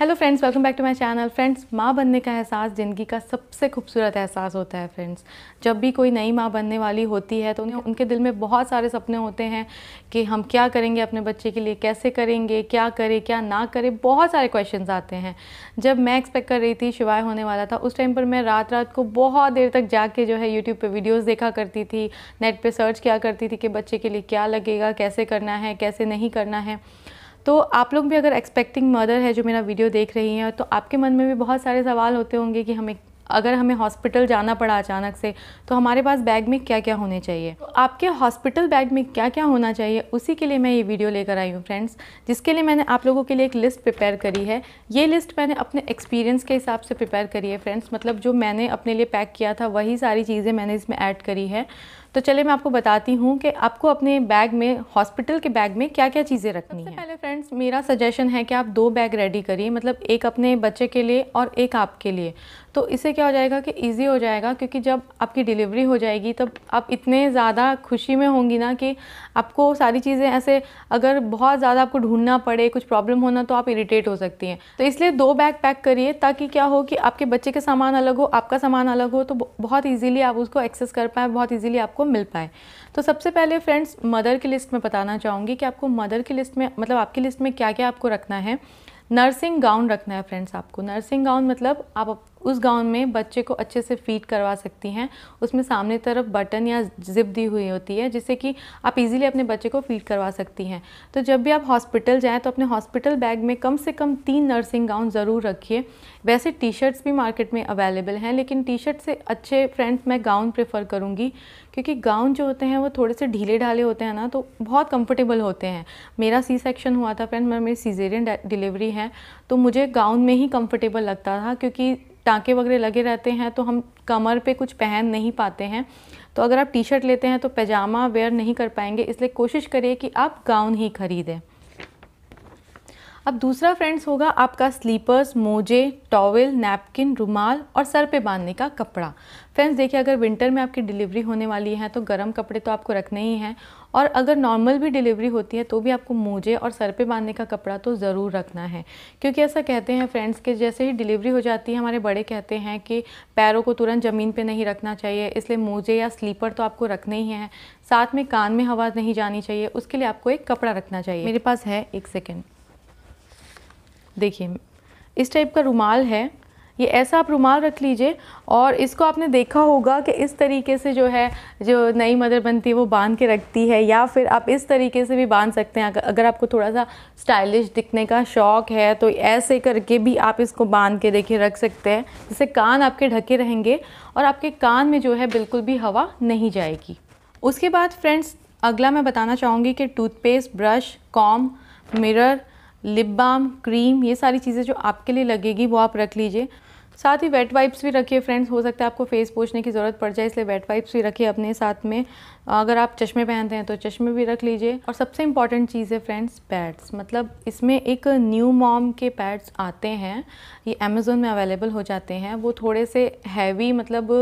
Hello friends welcome back to my channel friends माँ बनने का एहसास ज़िंदगी का सबसे खूबसूरत एहसास होता है फ्रेंड्स जब भी कोई नई माँ बनने वाली होती है तो उन्हें, उनके दिल में बहुत सारे सपने होते हैं कि हम क्या करेंगे अपने बच्चे के लिए, कैसे करेंगे, क्या करें, क्या ना करें, बहुत सारे क्वेश्चन आते हैं. जब मैं एक्सपेक्ट कर रही थी शिवाय होने वाला था, उस टाइम पर मैं रात रात को बहुत देर तक जाके जो है यूट्यूब पर वीडियोज़ देखा करती थी नेट पर सर्च किया करती थी कि बच्चे के लिए क्या लगेगा, कैसे करना है, कैसे नहीं करना है. तो आप लोग भी अगर एक्सपेक्टिंग मदर है जो मेरा वीडियो देख रही हैं तो आपके मन में भी बहुत सारे सवाल होते होंगे कि हमें, अगर हमें हॉस्पिटल जाना पड़ा अचानक से तो हमारे पास बैग में क्या क्या होने चाहिए? तो आपके हॉस्पिटल बैग में क्या क्या होना चाहिए, उसी के लिए मैं ये वीडियो लेकर आई हूँ फ्रेंड्स जिसके लिए मैंने आप लोगों के लिए एक लिस्ट प्रिपेयर करी है। ये लिस्ट मैंने अपने एक्सपीरियंस के हिसाब से प्रिपेयर करी है फ्रेंड्स मतलब जो मैंने अपने लिए पैक किया था, वही सारी चीज़ें मैंने इसमें ऐड करी है। तो चलिए मैं आपको बताती हूँ कि आपको अपने बैग में हॉस्पिटल के बैग में क्या क्या चीज़ें रखनी है। पहले फ्रेंड्स मेरा सजेशन है कि आप दो बैग रेडी करिए मतलब एक अपने बच्चे के लिए और एक आपके लिए। तो इससे क्या हो जाएगा कि इजी हो जाएगा क्योंकि जब आपकी डिलीवरी हो जाएगी तब आप इतने ज़्यादा खुशी में होंगी ना कि आपको सारी चीज़ें ऐसे अगर बहुत ज़्यादा आपको ढूंढना पड़े कुछ प्रॉब्लम होना तो आप इरिटेट हो सकती हैं। तो इसलिए दो बैग पैक करिए ताकि क्या हो कि आपके बच्चे के सामान अलग हो आपका सामान अलग हो तो बहुत ईजीली आप उसको एक्सेस कर पाएँ बहुत ईजिली आपको मिल पाए। तो सबसे पहले फ्रेंड्स मदर की लिस्ट में बताना चाहूँगी कि आपको मदर की लिस्ट में मतलब आपकी लिस्ट में क्या क्या आपको रखना है। नर्सिंग गाउन रखना है फ्रेंड्स आपको। नर्सिंग गाउन मतलब आप उस गाउन में बच्चे को अच्छे से फ़ीड करवा सकती हैं। उसमें सामने तरफ़ बटन या जिप दी हुई होती है, जिससे कि आप इजीली अपने बच्चे को फ़ीड करवा सकती हैं। तो जब भी आप हॉस्पिटल जाएँ तो अपने हॉस्पिटल बैग में कम से कम तीन नर्सिंग गाउन ज़रूर रखिए। वैसे टी शर्ट्स भी मार्केट में अवेलेबल हैं, लेकिन टी शर्ट से अच्छे फ्रेंड्स मैं गाउन प्रेफर करूँगी, क्योंकि गाउन जो होते हैं, वो थोड़े से ढीले ढाले होते हैं ना तो बहुत कंफर्टेबल होते हैं। मेरा सी सेक्शन हुआ था फ्रेंड मेरी सीजेरियन डिलीवरी है तो मुझे गाउन में ही कंफर्टेबल लगता था, क्योंकि टाँके वगैरह लगे रहते हैं तो हम कमर पे कुछ पहन नहीं पाते हैं। तो अगर आप टी शर्ट लेते हैं तो पैजामा वेयर नहीं कर पाएँगे, इसलिए कोशिश करिए कि आप गाउन ही खरीदें। अब दूसरा फ्रेंड्स होगा आपका स्लीपर्स मोजे टॉवल नैपकिन रुमाल और सर पे बांधने का कपड़ा। फ्रेंड्स देखिए, अगर विंटर में आपकी डिलीवरी होने वाली है तो गर्म कपड़े तो आपको रखने ही हैं। और अगर नॉर्मल भी डिलीवरी होती है तो भी आपको मोजे और सर पे बांधने का कपड़ा तो ज़रूर रखना है। क्योंकि ऐसा कहते हैं फ्रेंड्स के, जैसे ही डिलीवरी हो जाती है, हमारे बड़े कहते हैं कि पैरों को तुरंत ज़मीन पर नहीं रखना चाहिए, इसलिए मोजे या स्लीपर तो आपको रखने ही हैं। साथ में कान में हवा नहीं जानी चाहिए, उसके लिए आपको एक कपड़ा रखना चाहिए। मेरे पास है एक सेकेंड देखिए, इस टाइप का रुमाल है, ये ऐसा आप रुमाल रख लीजिए और इसको आपने देखा होगा कि इस तरीके से जो है, जो नई मदर बनती है, वो बाँध के रखती है या फिर आप इस तरीके से भी बाँध सकते हैं। अगर आपको थोड़ा सा स्टाइलिश दिखने का शौक़ है तो ऐसे करके भी आप इसको बाँध के देखिए, रख सकते हैं। जिससे कान आपके ढके रहेंगे और आपके कान में जो है, बिल्कुल भी हवा नहीं जाएगी। उसके बाद फ्रेंड्स, अगला मैं बताना चाहूँगी कि toothpaste brush comb mirror lip balm cream ये सारी चीज़ें जो आपके लिए लगेगी वो आप रख लीजिए। साथ ही वेट वाइप्स भी रखिए फ्रेंड्स हो सकता है आपको फेस पोछने की ज़रूरत पड़ जाए, इसलिए वेट वाइप्स भी रखिए अपने साथ में। अगर आप चश्मे पहनते हैं तो चश्मे भी रख लीजिए। और सबसे इंपॉर्टेंट चीज़ है फ्रेंड्स पैड्स मतलब इसमें एक न्यू मॉम के पैड्स आते हैं, ये अमेज़ोन में अवेलेबल हो जाते हैं। वो थोड़े से हैवी मतलब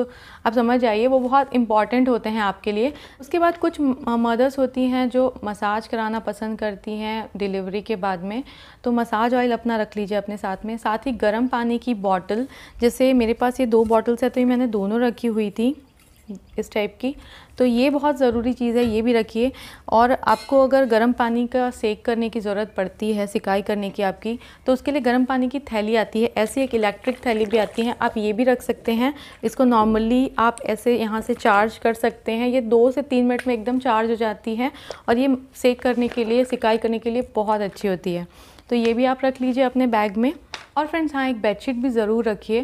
आप समझ जाइए, वो बहुत इंपॉर्टेंट होते हैं आपके लिए। उसके बाद कुछ मदर्स होती हैं जो मसाज कराना पसंद करती हैं डिलीवरी के बाद में। तो मसाज ऑयल अपना रख लीजिए अपने साथ में। साथ ही गर्म पानी की बॉटल जैसे मेरे पास ये दो बॉटल्स है तो ये मैंने दोनों रखी हुई थी इस टाइप की। तो ये बहुत ज़रूरी चीज़ है, ये भी रखिए। और आपको अगर गर्म पानी का सेक करने की ज़रूरत पड़ती है, सिकाई करने की आपकी तो उसके लिए गर्म पानी की थैली आती है। ऐसी एक इलेक्ट्रिक थैली भी आती है, आप ये भी रख सकते हैं। इसको नॉर्मली आप ऐसे यहाँ से चार्ज कर सकते हैं। ये दो से तीन मिनट में एकदम चार्ज हो जाती है और ये सेक करने के लिए, सिकाई करने के लिए बहुत अच्छी होती है। तो ये भी आप रख लीजिए अपने बैग में। और फ्रेंड्स हाँ एक बेडशीट भी ज़रूर रखिए।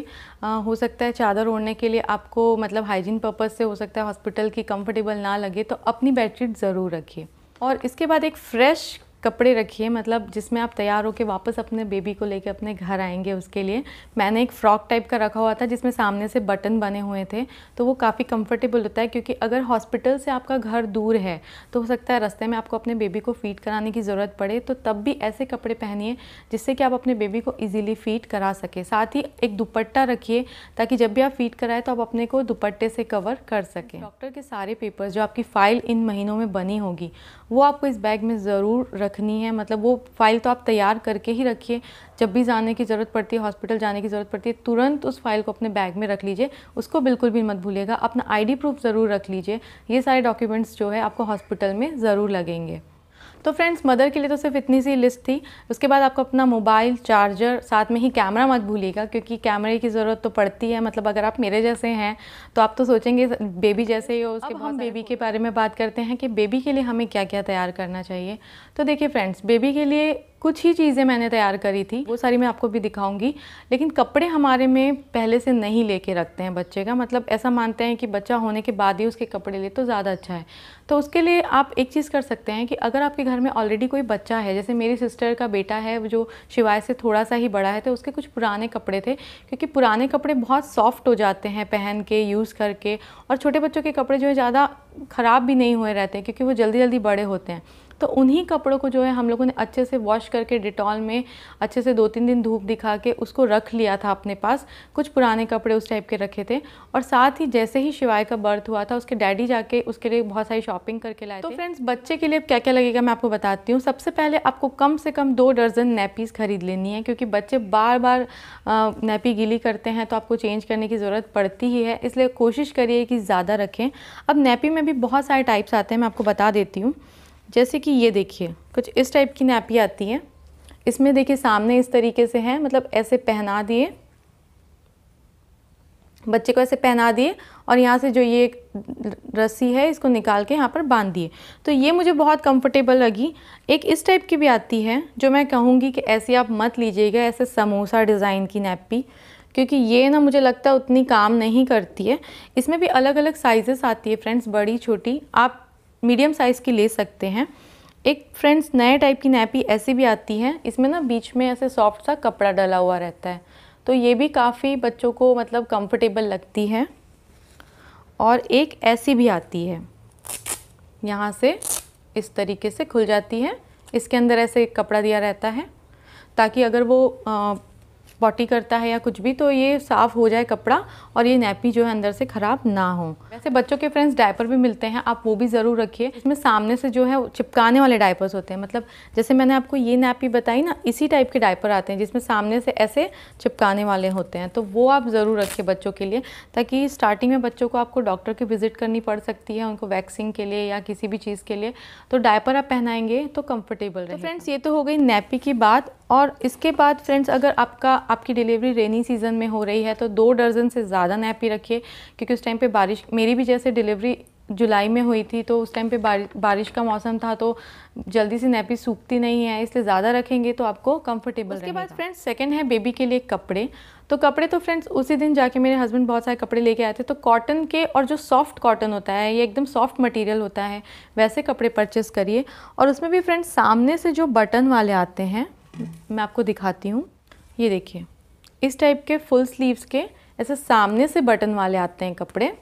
हो सकता है चादर ओढ़ने के लिए आपको मतलब हाइजीन पर्पज़ से हो सकता है हॉस्पिटल की कंफर्टेबल ना लगे तो अपनी बेडशीट ज़रूर रखिए। और इसके बाद एक फ़्रेश कपड़े रखिए मतलब जिसमें आप तैयार होकर वापस अपने बेबी को लेकर अपने घर आएँगे उसके लिए। मैंने एक फ़्रॉक टाइप का रखा हुआ था, जिसमें सामने से बटन बने हुए थे तो वो काफ़ी कंफर्टेबल होता है, क्योंकि अगर हॉस्पिटल से आपका घर दूर है तो हो सकता है रास्ते में आपको अपने बेबी को फ़ीड कराने की ज़रूरत पड़े तो तब भी ऐसे कपड़े पहनिए, जिससे कि आप अपने बेबी को ईजिली फ़ीड करा सके। साथ ही एक दुपट्टा रखिए, ताकि जब भी आप फ़ीड कराएँ तो आप अपने को दुपट्टे से कवर कर सकें। डॉक्टर के सारे पेपर्स जो आपकी फ़ाइल इन महीनों में बनी होगी, वो आपको इस बैग में ज़रूर रख रखनी है मतलब वो फ़ाइल तो आप तैयार करके ही रखिए। जब भी जाने की ज़रूरत पड़ती है हॉस्पिटल जाने की ज़रूरत पड़ती है, तुरंत उस फ़ाइल को अपने बैग में रख लीजिए। उसको बिल्कुल भी मत भूलिएगा। अपना आईडी प्रूफ ज़रूर रख लीजिए। ये सारे डॉक्यूमेंट्स जो है आपको हॉस्पिटल में ज़रूर लगेंगे। तो फ्रेंड्स मदर के लिए तो सिर्फ़ इतनी सी लिस्ट थी। उसके बाद आपको अपना मोबाइल चार्जर साथ में ही कैमरा मत भूलिएगा क्योंकि कैमरे की ज़रूरत तो पड़ती है। मतलब अगर आप मेरे जैसे हैं तो आप तो सोचेंगे बेबी जैसे ही हो उसके अब हम बेबी के बारे में बात करते हैं कि बेबी के लिए हमें क्या क्या तैयार करना चाहिए। तो देखिए फ्रेंड्स बेबी के लिए कुछ ही चीज़ें मैंने तैयार करी थी, वो सारी मैं आपको भी दिखाऊँगी। लेकिन कपड़े हमारे में पहले से नहीं लेके रखते हैं बच्चे का। मतलब ऐसा मानते हैं कि बच्चा होने के बाद ही उसके कपड़े ले तो ज़्यादा अच्छा है। तो उसके लिए आप एक चीज़ कर सकते हैं कि अगर आपके घर में ऑलरेडी कोई बच्चा है, जैसे मेरी सिस्टर का बेटा है, जो शिवाय से थोड़ा सा ही बड़ा है तो उसके कुछ पुराने कपड़े थे, क्योंकि पुराने कपड़े बहुत सॉफ्ट हो जाते हैं पहन के यूज़ करके, और छोटे बच्चों के कपड़े जो है ज़्यादा ख़राब भी नहीं हुए रहते क्योंकि वो जल्दी जल्दी बड़े होते हैं। तो उन्हीं कपड़ों को जो है हम लोगों ने अच्छे से वॉश करके डिटॉल में अच्छे से दो तीन दिन धूप दिखा के उसको रख लिया था अपने पास। कुछ पुराने कपड़े उस टाइप के रखे थे और साथ ही जैसे ही शिवाय का बर्थ हुआ था उसके डैडी जाके उसके लिए बहुत सारी शॉपिंग करके लाए तो फ्रेंड्स बच्चे के लिए क्या क्या लगेगा मैं आपको बताती हूँ। सबसे पहले आपको कम से कम दो दर्जन नैपीज़ खरीद लेनी है क्योंकि बच्चे बार बार नैपी गीली करते हैं तो आपको चेंज करने की ज़रूरत पड़ती ही है। इसलिए कोशिश करिए कि ज़्यादा रखें। अब नैपी में भी बहुत सारे टाइप्स आते हैं मैं आपको बता देती हूँ। जैसे कि ये देखिए, कुछ इस टाइप की नैपी आती है। इसमें देखिए सामने इस तरीके से है मतलब ऐसे पहना दिए। बच्चे को ऐसे पहना दिए और यहाँ से जो ये रस्सी है, इसको निकाल के यहाँ पर बाँध दिए। तो ये मुझे बहुत कंफर्टेबल लगी। एक इस टाइप की भी आती है, जो मैं कहूँगी कि ऐसी आप मत लीजिएगा, ऐसे समोसा डिज़ाइन की नैपी क्योंकि ये ना मुझे लगता है उतनी काम नहीं करती है। इसमें भी अलग अलग साइजेस आती है फ्रेंड्स बड़ी, छोटी। आप मीडियम साइज़ की ले सकते हैं। एक फ्रेंड्स, नए टाइप की नैपी ऐसी भी आती है, इसमें ना बीच में ऐसे सॉफ्ट सा कपड़ा डला हुआ रहता है। तो ये भी काफ़ी बच्चों को मतलब कंफर्टेबल लगती है। और एक ऐसी भी आती है, यहाँ से इस तरीके से खुल जाती है। इसके अंदर ऐसे कपड़ा दिया रहता है, ताकि अगर वो पॉटी करता है या कुछ भी तो ये साफ़ हो जाए कपड़ा और ये नैपी जो है अंदर से ख़राब ना हो। वैसे बच्चों के फ्रेंड्स डायपर भी मिलते हैं आप वो भी ज़रूर रखिए। इसमें सामने से जो है चिपकाने वाले डायपर्स होते हैं। मतलब जैसे मैंने आपको ये नैपी बताई ना इसी टाइप के डायपर आते हैं जिसमें सामने से ऐसे चिपकाने वाले होते हैं। तो वो आप ज़रूर रखिए बच्चों के लिए ताकि स्टार्टिंग में बच्चों को आपको डॉक्टर की विज़िट करनी पड़ सकती है उनको वैक्सीन के लिए या किसी भी चीज़ के लिए। तो डायपर आप पहनाएँगे तो कम्फर्टेबल रहे फ्रेंड्स ये तो हो गई नैपी की बात। और इसके बाद फ्रेंड्स अगर आपका आपकी डिलीवरी रेनी सीज़न में हो रही है तो दो दर्जन से ज़्यादा नैपी रखिए क्योंकि उस टाइम पे बारिश मेरी भी जैसे डिलीवरी जुलाई में हुई थी तो उस टाइम पे बारिश बारिश का मौसम था तो जल्दी से नैपी सूखती नहीं है इसलिए ज़्यादा रखेंगे तो आपको कंफर्टेबल उसके बाद फ्रेंड्स सेकंड है बेबी के लिए कपड़े तो कपड़े तो फ्रेंड्स उसी दिन जाके मेरे हस्बैंड बहुत सारे कपड़े लेके आए थे तो कॉटन के और जो सॉफ्ट कॉटन होता है ये एकदम सॉफ्ट मटेरियल होता है वैसे कपड़े परचेस करिए और उसमें भी फ्रेंड्स सामने से जो बटन वाले आते हैं मैं आपको दिखाती हूँ ये देखिए, इस टाइप के फुल स्लीव्स के ऐसे सामने से बटन वाले आते हैं कपड़े।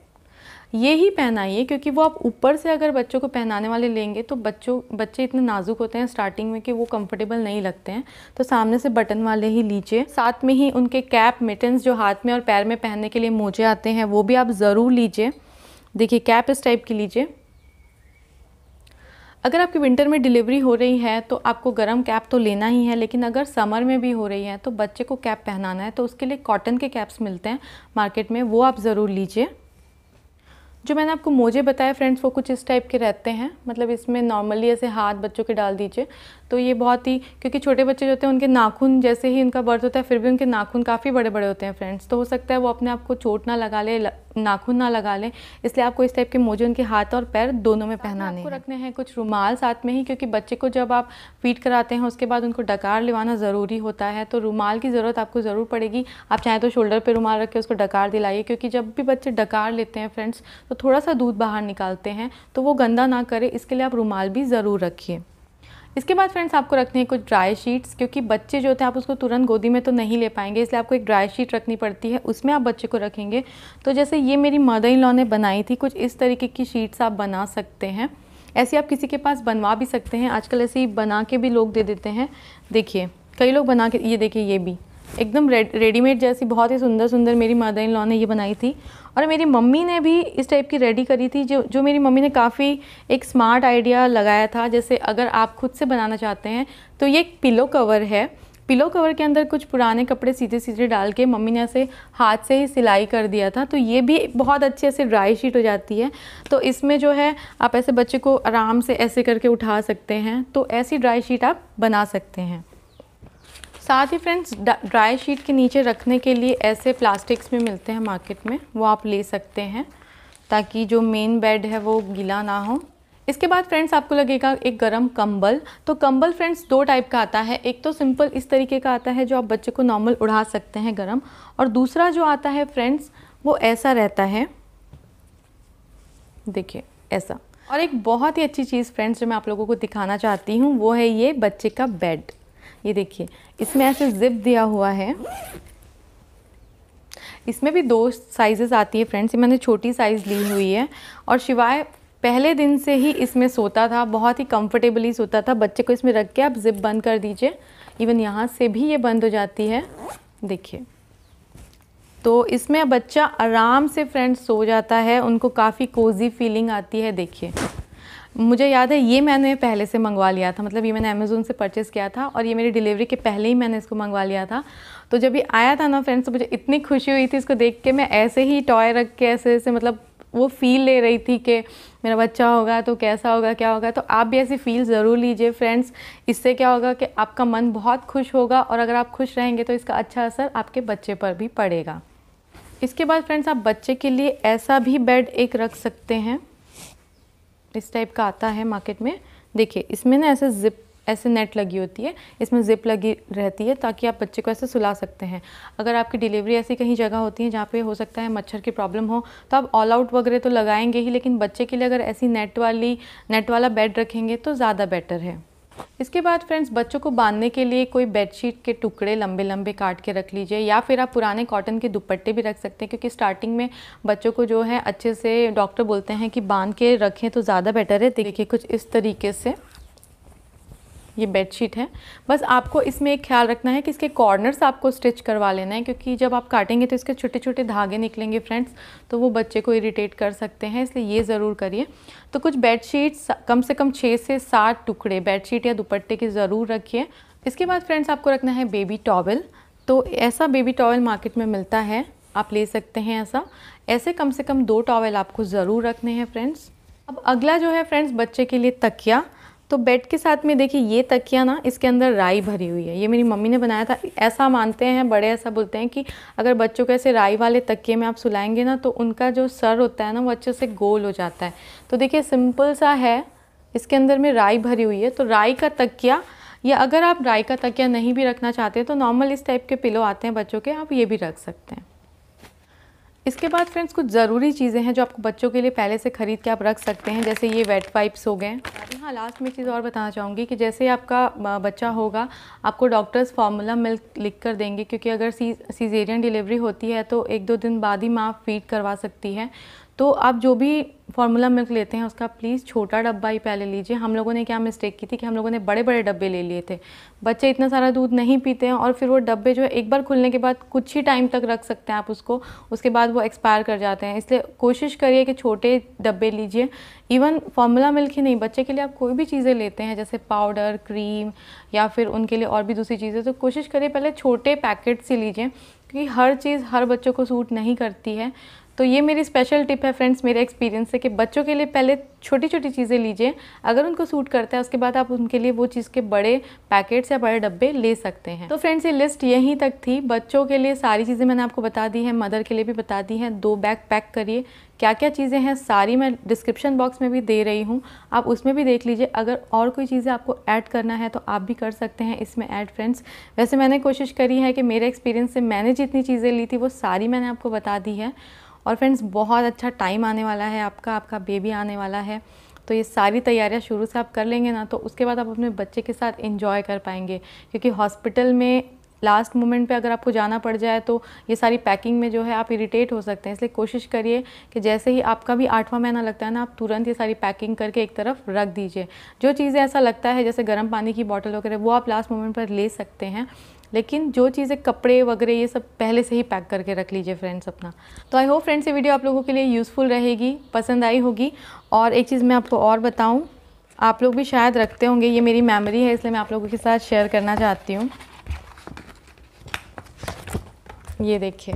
ये ही पहनाइए, क्योंकि वो आप ऊपर से अगर बच्चों को पहनाने वाले लेंगे तो बच्चों, बच्चे इतने नाजुक होते हैं स्टार्टिंग में कि वो कंफर्टेबल नहीं लगते हैं। तो सामने से बटन वाले ही लीजिए। साथ में ही उनके कैप मिटन्स जो हाथ में और पैर में पहनने के लिए मोजे आते हैं, वो भी आप ज़रूर लीजिए। देखिए कैप इस टाइप की लीजिए। अगर आपकी विंटर में डिलीवरी हो रही है तो आपको गर्म कैप तो लेना ही है, लेकिन अगर समर में भी हो रही है तो बच्चे को कैप पहनाना है तो उसके लिए कॉटन के कैप्स मिलते हैं मार्केट में, वो आप ज़रूर लीजिए। जो मैंने आपको मोजे बताए फ्रेंड्स वो कुछ इस टाइप के रहते हैं मतलब इसमें नॉर्मली ऐसे हाथ बच्चों के डाल दीजिए। तो ये बहुत ही, क्योंकि छोटे बच्चे जो होते हैं, उनके नाखून जैसे ही उनका बर्थ होता है, फिर भी उनके नाखून काफ़ी बड़े बड़े होते हैं फ्रेंड्स तो हो सकता है वो अपने आप को चोट ना लगा ले नाखून ना लगा लें। इसलिए आपको इस टाइप के मोजे उनके हाथ और पैर दोनों में पहनाने आपको रखने हैं कुछ रुमाल साथ में ही क्योंकि बच्चे को जब आप फ़ीड कराते हैं उसके बाद उनको डकार लिवाना ज़रूरी होता है। तो रुमाल की ज़रूरत आपको ज़रूर पड़ेगी। आप चाहें तो शोल्डर पर रुमाल रख के उसको डकार दिलाइए क्योंकि जब भी बच्चे डकार लेते हैं फ्रेंड्स तो थोड़ा सा दूध बाहर निकालते हैं तो वो गंदा ना करे। इसके लिए आप रुमाल भी ज़रूर रखिए। इसके बाद फ्रेंड्स आपको रखने हैं कुछ ड्राई शीट्स क्योंकि बच्चे जो हैं आप उसको तुरंत गोदी में तो नहीं ले पाएँगे, इसलिए आपको एक ड्राई शीट रखनी पड़ती है, उसमें आप बच्चे को रखेंगे। तो जैसे ये मेरी मदर इन लॉ ने बनाई थी, कुछ इस तरीके की शीट्स आप बना सकते हैं। ऐसे आप किसी के पास बनवा भी सकते हैं, आजकल ऐसे ही बना के भी लोग दे देते हैं। देखिए, कई लोग बना के, ये देखिए, ये भी। एकदम रेडीमेड जैसी, बहुत ही सुंदर सुंदर मेरी मदर इन लॉ ने ये बनाई थी। और मेरी मम्मी ने भी इस टाइप की रेडी करी थी, जो जो मेरी मम्मी ने काफ़ी एक स्मार्ट आइडिया लगाया था। जैसे अगर आप खुद से बनाना चाहते हैं तो ये एक पिलो कवर है। पिलो कवर के अंदर कुछ पुराने कपड़े सीधे सीधे डाल के मम्मी ने ऐसे हाथ से ही सिलाई कर दिया था। तो ये भी बहुत अच्छे से ड्राई शीट हो जाती है। तो इसमें जो है, आप ऐसे बच्चे को आराम से ऐसे करके उठा सकते हैं। तो ऐसी ड्राई शीट आप बना सकते हैं। साथ ही फ्रेंड्स ड्राई शीट के नीचे रखने के लिए ऐसे प्लास्टिक्स में मिलते हैं मार्केट में, वो आप ले सकते हैं, ताकि जो मेन बेड है वो गीला ना हो। इसके बाद फ्रेंड्स आपको लगेगा एक गरम कंबल। तो कंबल फ्रेंड्स दो टाइप का आता है। एक तो सिंपल इस तरीके का आता है जो आप बच्चे को नॉर्मल उड़ा सकते हैं गरम, और दूसरा जो आता है फ्रेंड्स वो ऐसा रहता है। देखिए, ऐसा। और एक बहुत ही अच्छी चीज़ फ्रेंड्स जो मैं आप लोगों को दिखाना चाहती हूँ, वो है ये बच्चे का बेड ये देखिए, इसमें ऐसे जिप दिया हुआ है। इसमें भी दो साइजेस आती है फ्रेंड्स मैंने छोटी साइज़ ली हुई है। और शिवाय, पहले दिन से ही इसमें सोता था, बहुत ही कंफर्टेबली सोता था। बच्चे को इसमें रख के आप जिप बंद कर दीजिए। इवन यहाँ से भी ये बंद हो जाती है। देखिए तो इसमें बच्चा आराम से फ्रेंड्स सो जाता है, उनको काफ़ी कोजी फीलिंग आती है, देखिए। मुझे याद है, ये मैंने पहले से मंगवा लिया था। मतलब ये मैंने अमेज़ोन से परचेज़ किया था और ये मेरी डिलीवरी के पहले ही मैंने इसको मंगवा लिया था। तो जब ये आया था ना फ्रेंड्स तो मुझे इतनी खुशी हुई थी इसको देख के। मैं ऐसे ही टॉय रख के, ऐसे ऐसे मतलब वो फील ले रही थी कि मेरा बच्चा होगा तो कैसा होगा, क्या होगा? तो आप भी ऐसी फील ज़रूर लीजिए फ्रेंड्स इससे क्या होगा कि आपका मन बहुत खुश होगा और अगर आप खुश रहेंगे तो इसका अच्छा असर आपके बच्चे पर भी पड़ेगा। इसके बाद फ्रेंड्स आप बच्चे के लिए ऐसा भी बेड एक रख सकते हैं। इस टाइप का आता है मार्केट में। देखिए, इसमें ना ऐसे जिप ऐसे नेट लगी होती है। इसमें ज़िप लगी रहती है ताकि आप बच्चे को ऐसे सुला सकते हैं। अगर आपकी डिलीवरी ऐसी कहीं जगह होती है जहाँ पे हो सकता है मच्छर की प्रॉब्लम हो तो आप ऑल आउट वगैरह तो लगाएँगे ही, लेकिन बच्चे के लिए अगर ऐसी नेट वाली नेट वाला बेड रखेंगे तो ज़्यादा बेटर है। इसके बाद फ्रेंड्स बच्चों को बांधने के लिए कोई बेडशीट के टुकड़े लंबे लंबे काट के रख लीजिए, या फिर आप पुराने कॉटन के दुपट्टे भी रख सकते हैं, क्योंकि स्टार्टिंग में बच्चों को जो है अच्छे से डॉक्टर बोलते हैं कि बाँध के रखें तो ज़्यादा बेटर है। देखिए कुछ इस तरीके से। ये बेडशीट है। बस आपको इसमें एक ख्याल रखना है कि इसके कॉर्नर्स आपको स्टिच करवा लेना है, क्योंकि जब आप काटेंगे तो इसके छोटे छोटे धागे निकलेंगे फ्रेंड्स तो वो बच्चे को इरिटेट कर सकते हैं, इसलिए ये ज़रूर करिए। तो कुछ बेडशीट्स कम से कम छः से सात टुकड़े बेडशीट या दुपट्टे के ज़रूर रखिए। इसके बाद फ्रेंड्स आपको रखना है बेबी टॉवल तो ऐसा बेबी टॉवल मार्केट में मिलता है, आप ले सकते हैं ऐसा। ऐसे कम से कम दो टॉवल आपको ज़रूर रखने हैं फ्रेंड्स अब अगला जो है फ्रेंड्स बच्चे के लिए तकिया। तो बेड के साथ में देखिए, ये तकिया ना इसके अंदर राई भरी हुई है। ये मेरी मम्मी ने बनाया था। ऐसा मानते हैं, बड़े ऐसा बोलते हैं कि अगर बच्चों को ऐसे राई वाले तकिए में आप सुलाएँगे ना तो उनका जो सर होता है ना, वो अच्छे से गोल हो जाता है। तो देखिए, सिंपल सा है, इसके अंदर में राई भरी हुई है। तो राई का तकिया, या अगर आप राई का तकिया नहीं भी रखना चाहते तो नॉर्मल इस टाइप के पिलो आते हैं बच्चों के, आप ये भी रख सकते हैं। इसके बाद फ्रेंड्स कुछ ज़रूरी चीज़ें हैं जो आपको बच्चों के लिए पहले से ख़रीद के आप रख सकते हैं, जैसे ये वेट वाइप्स हो गए। हाँ लास्ट में चीज़ और बताना चाहूँगी कि जैसे आपका बच्चा होगा, आपको डॉक्टर्स फार्मूला मिल्क लिख कर देंगे, क्योंकि अगर सी सीजेरियन डिलीवरी होती है तो एक दो दिन बाद ही माँ फ़ीड करवा सकती है। तो आप जो भी फार्मूला मिल्क लेते हैं, उसका प्लीज़ छोटा डब्बा ही पहले लीजिए। हम लोगों ने क्या मिस्टेक की थी कि हम लोगों ने बड़े बड़े डब्बे ले लिए थे। बच्चे इतना सारा दूध नहीं पीते हैं और फिर वो डब्बे जो है, एक बार खुलने के बाद कुछ ही टाइम तक रख सकते हैं आप उसको। उसके बाद वो एक्सपायर कर जाते हैं। इसलिए कोशिश करिए कि छोटे डब्बे लीजिए। इवन फार्मूला मिल्क ही नहीं, बच्चे के लिए आप कोई भी चीज़ें लेते हैं, जैसे पाउडर क्रीम या फिर उनके लिए और भी दूसरी चीज़ें तो कोशिश करिए पहले छोटे पैकेट से लीजिए। क्योंकि हर चीज़ हर बच्चों को सूट नहीं करती है। तो ये मेरी स्पेशल टिप है फ्रेंड्स मेरे एक्सपीरियंस से कि बच्चों के लिए पहले छोटी छोटी चीज़ें लीजिए। अगर उनको सूट करता है, उसके बाद आप उनके लिए वो चीज़ के बड़े पैकेट्स या बड़े डब्बे ले सकते हैं। तो फ्रेंड्स ये लिस्ट यहीं तक थी। बच्चों के लिए सारी चीज़ें मैंने आपको बता दी हैं मदर के लिए भी बता दी हैं। दो बैग पैक करिए। क्या क्या चीज़ें हैं, सारी मैं डिस्क्रिप्शन बॉक्स में भी दे रही हूँ। आप उसमें भी देख लीजिए। अगर और कोई चीज़ें आपको ऐड करना है तो आप भी कर सकते हैं इसमें ऐड फ्रेंड्स वैसे मैंने कोशिश करी है कि मेरे एक्सपीरियंस से मैंने जितनी चीज़ें ली थी, वो सारी मैंने आपको बता दी है। और फ्रेंड्स बहुत अच्छा टाइम आने वाला है आपका आपका बेबी आने वाला है। तो ये सारी तैयारियाँ शुरू से आप कर लेंगे ना तो उसके बाद आप अपने बच्चे के साथ इन्जॉय कर पाएँगे। क्योंकि हॉस्पिटल में लास्ट मोमेंट पे अगर आपको जाना पड़ जाए तो ये सारी पैकिंग में जो है आप इरिटेट हो सकते हैं। इसलिए कोशिश करिए कि जैसे ही आपका भी आठवां महीना लगता है ना, आप तुरंत ये सारी पैकिंग करके एक तरफ़ रख दीजिए। जो चीज़ें ऐसा लगता है, जैसे गर्म पानी की बॉटल वगैरह, वो आप लास्ट मोमेंट पर ले सकते हैं। लेकिन जो चीज़ें कपड़े वगैरह ये सब पहले से ही पैक करके रख लीजिए फ्रेंड्स अपना। तो आई होप फ्रेंड्स ये वीडियो आप लोगों के लिए यूज़फुल रहेगी, पसंद आई होगी। और एक चीज़ मैं आपको और बताऊँ, आप लोग भी शायद रखते होंगे, ये मेरी मेमोरी है, इसलिए मैं आप लोगों के साथ शेयर करना चाहती हूँ। ये देखिए।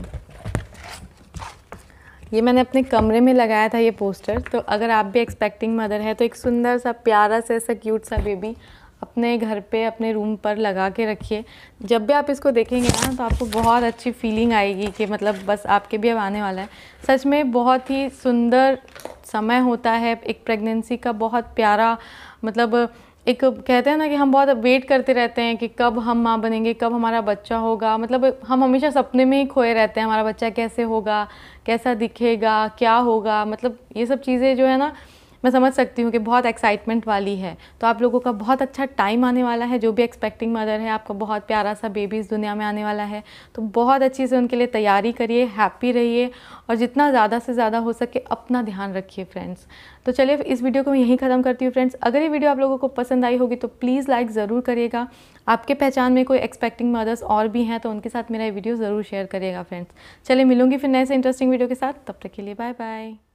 ये मैंने अपने कमरे में लगाया था ये पोस्टर तो अगर आप भी एक्सपेक्टिंग मदर है तो एक सुंदर सा, प्यारा सा, ऐसा क्यूट सा बेबी अपने घर पे, अपने रूम पर लगा के रखिए। जब भी आप इसको देखेंगे ना तो आपको बहुत अच्छी फीलिंग आएगी कि मतलब बस आपके भी अब आने वाला है। सच में बहुत ही सुंदर समय होता है एक प्रेगनेंसी का, बहुत प्यारा मतलब एक कहते हैं ना कि हम बहुत वेट करते रहते हैं कि कब हम माँ बनेंगे, कब हमारा बच्चा होगा। मतलब हम हमेशा सपने में ही खोए रहते हैं, हमारा बच्चा कैसे होगा, कैसा दिखेगा, क्या होगा। मतलब ये सब चीज़ें जो है ना मैं समझ सकती हूँ कि बहुत एक्साइटमेंट वाली है। तो आप लोगों का बहुत अच्छा टाइम आने वाला है, जो भी एक्सपेक्टिंग मदर है, आपका बहुत प्यारा सा बेबी इस दुनिया में आने वाला है। तो बहुत अच्छी से उनके लिए तैयारी करिए हैप्पी रहिए और जितना ज़्यादा से ज़्यादा हो सके अपना ध्यान रखिए फ्रेंड्स तो चलिए, इस वीडियो को मैं यहीं ख़त्म करती हूँ फ्रेंड्स अगर ये वीडियो आप लोगों को पसंद आई होगी तो प्लीज़ लाइक ज़रूर करिएगा। आपके पहचान में कोई एक्सपेक्टिंग मदर्स और भी हैं तो उनके साथ मेरा ये वीडियो ज़रूर शेयर करिएगा फ्रेंड्स चलिए, मिलूँगी फिर नए से इंटरेस्टिंग वीडियो के साथ। तब तक के लिए बाय बाय